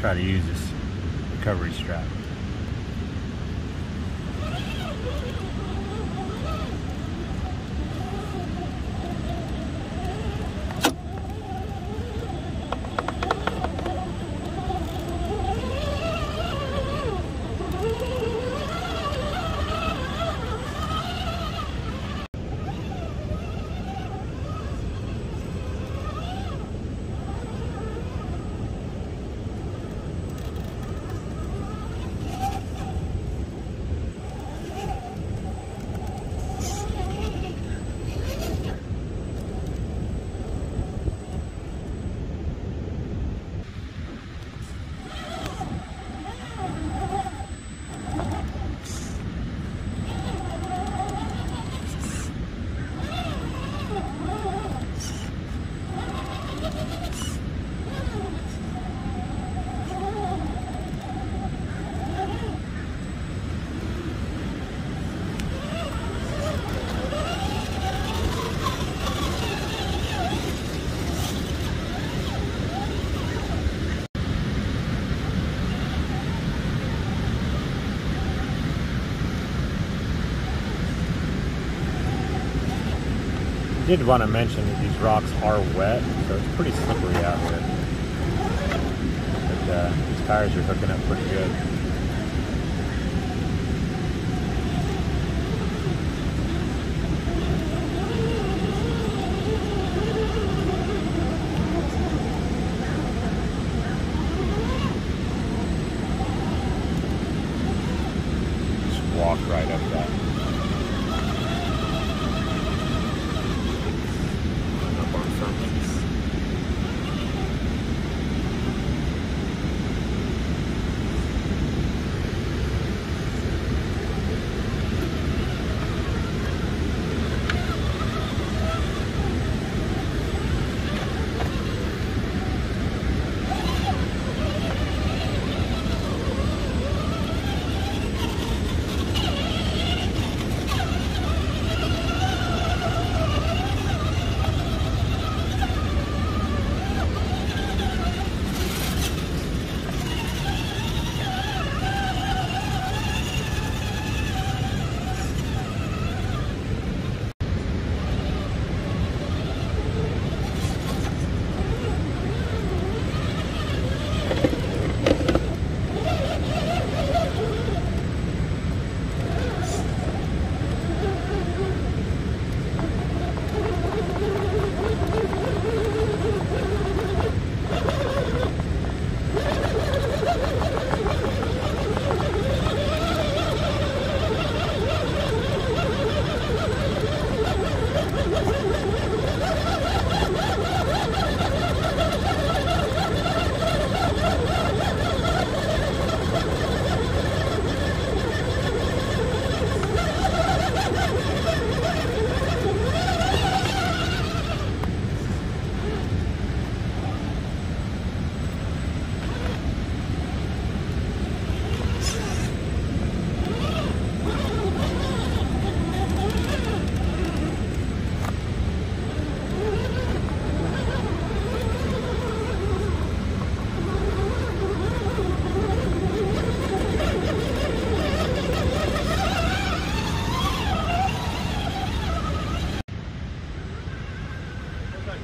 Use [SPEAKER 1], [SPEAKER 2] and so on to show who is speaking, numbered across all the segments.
[SPEAKER 1] try to use this recovery strap. Did want to mention that these rocks are wet, so it's pretty slippery out here. But uh, these tires are hooking up pretty good.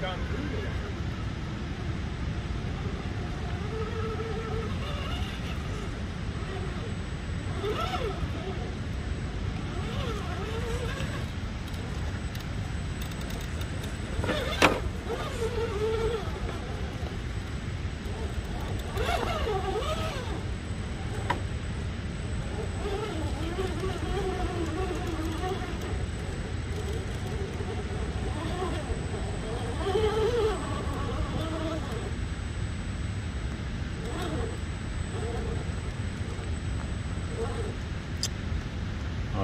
[SPEAKER 1] Oh,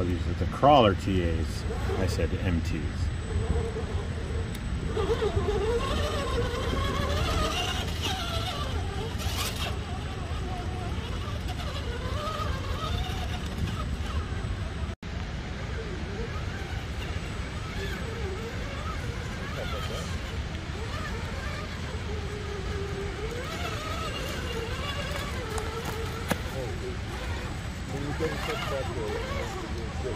[SPEAKER 1] These are the crawler TAs, I said MTs.
[SPEAKER 2] Thank you. うわ!